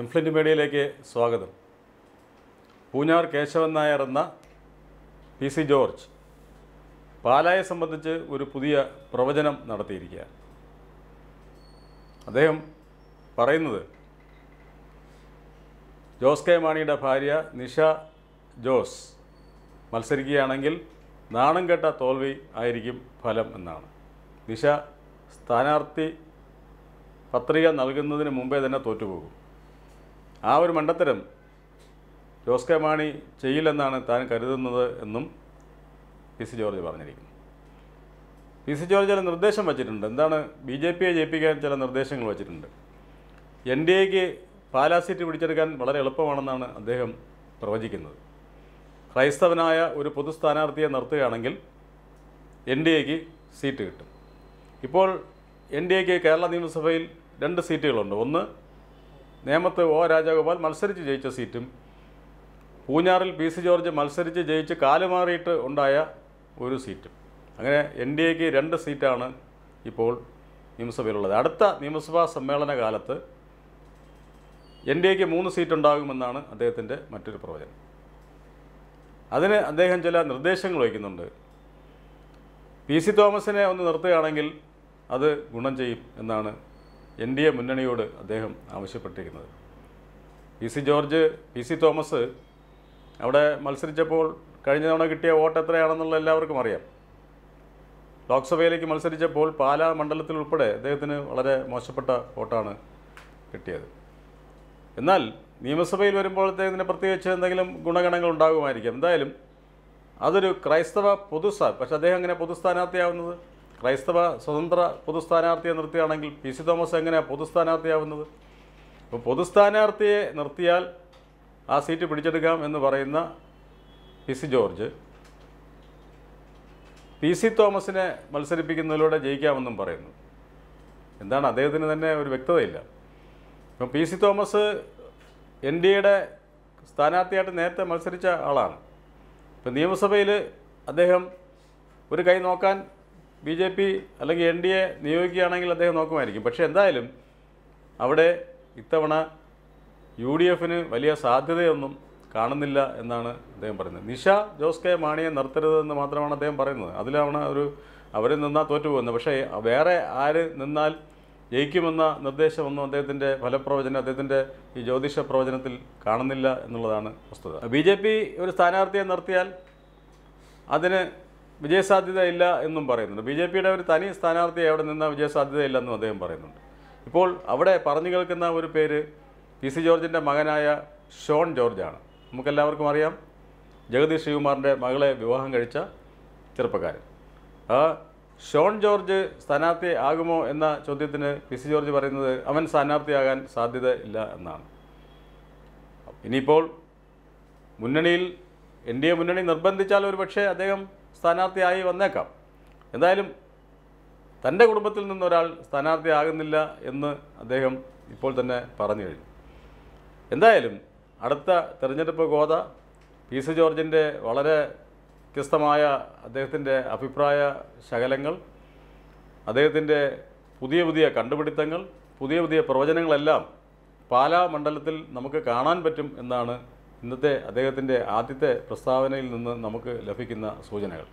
എംഫ്ലിന്റ് മീഡിയയിലേക്ക് സ്വാഗതം. പൂഞ്ഞാർ കേശവൻ നായർ എന്ന പി സി ജോർജ് പാലായെ സംബന്ധിച്ച് ഒരു പുതിയ പ്രവചനം നടത്തിയിരിക്കുകയാണ്. അദ്ദേഹം പറയുന്നത് ജോസ് കെ മാണിയുടെ ഭാര്യ നിഷ ജോസ് മത്സരിക്കുകയാണെങ്കിൽ നാണം കെട്ട തോൽവി ആയിരിക്കും ഫലം എന്നാണ്. നിഷ സ്ഥാനാർത്ഥി പത്രിക നൽകുന്നതിന് മുമ്പേ തന്നെ തോറ്റുപോകും. ആ ഒരു മണ്ടത്തരം ജോസ് കെ മാണി ചെയ്യില്ലെന്നാണ് താൻ കരുതുന്നത് എന്നും പി സി ജോർജ് പറഞ്ഞിരിക്കുന്നു. പി സി ജോർജ് ചില നിർദ്ദേശം വച്ചിട്ടുണ്ട്. എന്താണ് ബി ജെ പിയെ ജയിപ്പിക്കാൻ ചില നിർദ്ദേശങ്ങൾ വച്ചിട്ടുണ്ട്. എൻ ഡി എക്ക് പാലാ സീറ്റ് പിടിച്ചെടുക്കാൻ വളരെ എളുപ്പമാണെന്നാണ് അദ്ദേഹം പ്രവചിക്കുന്നത്. ക്രൈസ്തവനായ ഒരു പൊതു സ്ഥാനാർത്ഥിയെ നിർത്തുകയാണെങ്കിൽ എൻ ഡി എക്ക് സീറ്റ് കിട്ടും. ഇപ്പോൾ എൻ ഡി എക്ക് കേരള നിയമസഭയിൽ രണ്ട് സീറ്റുകളുണ്ട്. ഒന്ന് നേമത്ത് ഒ രാജഗോപാൽ മത്സരിച്ച് ജയിച്ച സീറ്റും പൂഞ്ഞാറിൽ പി സി ജോർജ് മത്സരിച്ച് ജയിച്ച് കാലുമാറിയിട്ട് ഉണ്ടായ ഒരു സീറ്റും. അങ്ങനെ എൻ ഡി എക്ക് രണ്ട് സീറ്റാണ് ഇപ്പോൾ നിയമസഭയിലുള്ളത്. അടുത്ത നിയമസഭാ സമ്മേളന കാലത്ത് എൻ ഡി എക്ക് മൂന്ന് സീറ്റുണ്ടാകുമെന്നാണ് അദ്ദേഹത്തിന്റെ മറ്റൊരു പ്രവചനം. അതിന് അദ്ദേഹം ചില നിർദ്ദേശങ്ങൾ വയ്ക്കുന്നുണ്ട് പി സി തോമസിനെ ഒന്ന് നിർത്തുകയാണെങ്കിൽ അത് ഗുണം ചെയ്യും എന്നാണ് എൻ ഡി എ മുന്നണിയോട് അദ്ദേഹം ആവശ്യപ്പെട്ടിരിക്കുന്നത് P C George P C Thomas അവിടെ മത്സരിച്ചപ്പോൾ കഴിഞ്ഞ തവണ കിട്ടിയ വോട്ട് എത്രയാണെന്നുള്ള എല്ലാവർക്കും അറിയാം. ലോക്സഭയിലേക്ക് മത്സരിച്ചപ്പോൾ പാലാ മണ്ഡലത്തിൽ ഉൾപ്പെടെ അദ്ദേഹത്തിന് വളരെ മോശപ്പെട്ട വോട്ടാണ് കിട്ടിയത്. എന്നാൽ നിയമസഭയിൽ വരുമ്പോൾ അദ്ദേഹത്തിന് പ്രത്യേകിച്ച് എന്തെങ്കിലും ഗുണഗണങ്ങൾ ഉണ്ടാകുമായിരിക്കും. എന്തായാലും അതൊരു ക്രൈസ്തവ പൊതുസ്ഥാ പക്ഷേ അദ്ദേഹം അങ്ങനെ പൊതുസ്ഥാനാർത്ഥിയാവുന്നത് ക്രൈസ്തവ സ്വതന്ത്ര പൊതുസ്ഥാനാർത്ഥിയെ നിർത്തുകയാണെങ്കിൽ പി സി തോമസ് എങ്ങനെയാണ് പൊതുസ്ഥാനാർത്ഥിയാവുന്നത്? അപ്പോൾ പൊതുസ്ഥാനാർത്ഥിയെ നിർത്തിയാൽ ആ സീറ്റ് പിടിച്ചെടുക്കാം എന്ന് പറയുന്ന P C George P C തോമസിനെ മത്സരിപ്പിക്കുന്നതിലൂടെ ജയിക്കാമെന്നും പറയുന്നു. എന്താണ് അദ്ദേഹത്തിന് തന്നെ ഒരു വ്യക്തതയില്ല. ഇപ്പം P C Thomas N D എയുടെ സ്ഥാനാർത്ഥിയായിട്ട് നേരത്തെ മത്സരിച്ച ആളാണ്. ഇപ്പം നിയമസഭയിൽ അദ്ദേഹം ഒരു കൈ നോക്കാൻ ബി ജെ പി അല്ലെങ്കിൽ എൻ ഡി എ നിയോഗിക്കുകയാണെങ്കിൽ അദ്ദേഹം നോക്കുമായിരിക്കും. പക്ഷേ എന്തായാലും അവിടെ ഇത്തവണ യു ഡി എഫിന് വലിയ സാധ്യതയൊന്നും കാണുന്നില്ല എന്നാണ് അദ്ദേഹം പറയുന്നത്. നിഷ ജോസ് കെ മാണിയെ നിർത്തരുതെന്ന് മാത്രമാണ് അദ്ദേഹം പറയുന്നത്. അതിലാണ് ഒരു അവരിൽ നിന്നാൽ തോറ്റുപോകുന്നത്. പക്ഷേ വേറെ ആര് നിന്നാൽ ജയിക്കുമെന്ന നിർദ്ദേശമൊന്നും അദ്ദേഹത്തിന്റെ ഫലപ്രവചനം അദ്ദേഹത്തിന്റെ ഈ ജ്യോതിഷ പ്രവചനത്തിൽ കാണുന്നില്ല എന്നുള്ളതാണ് വസ്തുത. ബി ജെ പി ഒരു സ്ഥാനാർത്ഥിയെ നിർത്തിയാൽ അതിന് വിജയസാധ്യത ഇല്ല എന്നും പറയുന്നുണ്ട്. ബി ജെ പിയുടെ ഒരു തനി സ്ഥാനാർത്ഥി അവിടെ നിന്നാൽ വിജയസാധ്യത ഇല്ലെന്നും അദ്ദേഹം പറയുന്നുണ്ട്. ഇപ്പോൾ അവിടെ പറഞ്ഞു കേൾക്കുന്ന ഒരു പേര് പി സി ജോർജിന്റെ മകനായ ഷോൺ ജോർജാണ്. നമുക്കെല്ലാവർക്കും അറിയാം ജഗദീഷ് ശ്രീകുമാറിന്റെ മകളെ വിവാഹം കഴിച്ച ചെറുപ്പക്കാരൻ. ആ ഷോൺ ജോർജ് സ്ഥാനാർത്ഥി ആകുമോ എന്ന ചോദ്യത്തിന് പി സി ജോർജ് പറയുന്നത് അവൻ സ്ഥാനാർത്ഥിയാകാൻ സാധ്യത ഇല്ല എന്നാണ്. ഇനിയിപ്പോൾ മുന്നണിയിൽ എൻ ഡി എ മുന്നണി നിർബന്ധിച്ചാൽ ഒരു പക്ഷേ അദ്ദേഹം സ്ഥാനാർത്ഥിയായി വന്നേക്കാം. എന്തായാലും തന്റെ കുടുംബത്തിൽ നിന്നൊരാൾ സ്ഥാനാർത്ഥിയാകുന്നില്ല എന്ന് അദ്ദേഹം ഇപ്പോൾ തന്നെ പറഞ്ഞു കഴിഞ്ഞു. എന്തായാലും അടുത്ത തെരഞ്ഞെടുപ്പ് ഗോത പി സി ജോർജിന്റെ വളരെ വ്യത്യസ്തമായ അദ്ദേഹത്തിന്റെ അഭിപ്രായ ശകലങ്ങൾ അദ്ദേഹത്തിന്റെ പുതിയ പുതിയ കണ്ടുപിടുത്തങ്ങൾ പുതിയ പുതിയ പ്രവചനങ്ങളെല്ലാം പാലാ മണ്ഡലത്തിൽ നമുക്ക് കാണാൻ പറ്റും എന്നാണ് ഇന്നത്തെ അദ്ദേഹത്തിന്റെ ആദ്യത്തെ പ്രസ്താവനയിൽ നിന്ന് നമുക്ക് ലഭിക്കുന്ന സൂചനകൾ.